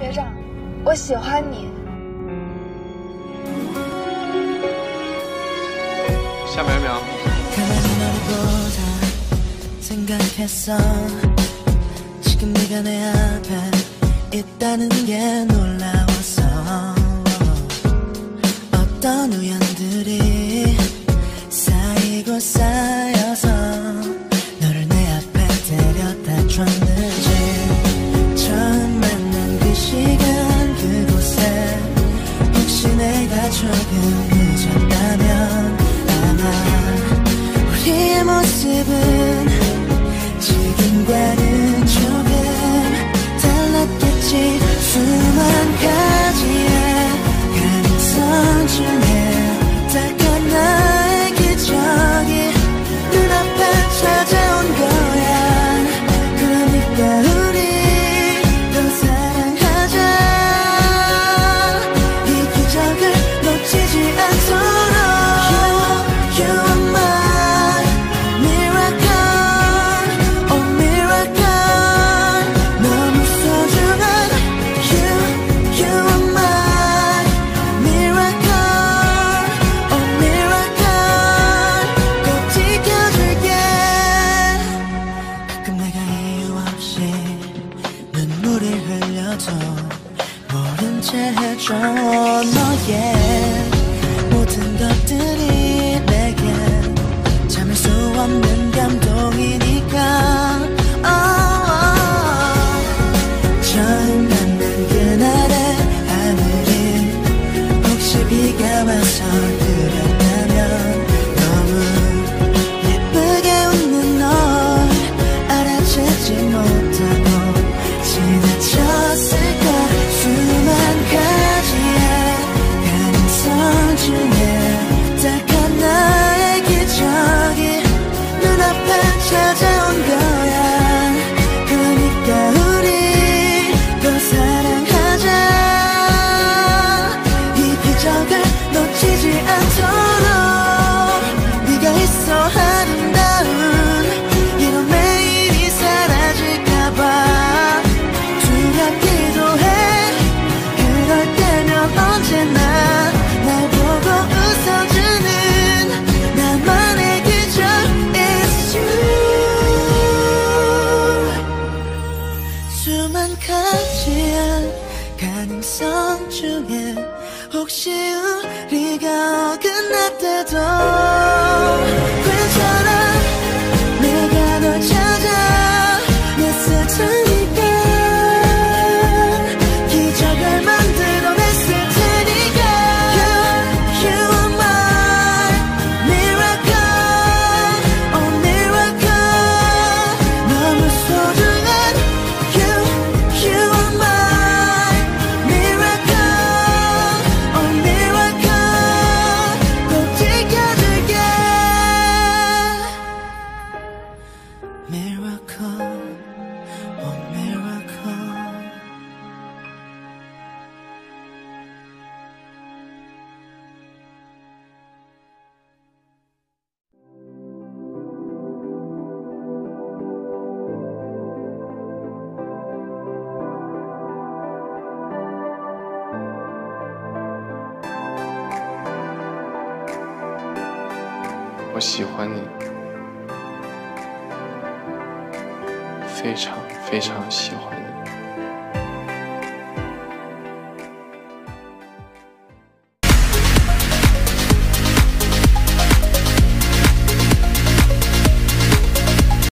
学长，我喜欢你。下面一秒。 조금 늦었다면 아마 우리의 모습은 지금과는 조금 달랐겠지. 가 채 해줘 너의 모든 것들이 내겐 참을 수 없는 감동이니까 oh. 처음 만난 그날의 하늘이 혹시 비가 와서 않도록 네가 있어 아름다운 이런 매일이 사라질까봐 두렵기도 해. 그럴 때면 언제나 날 보고 웃어주는 나만의 기적 It's you 수만 가지의 가능성 중에 혹시 우리가 어긋났대도 我喜欢你，非常非常喜欢。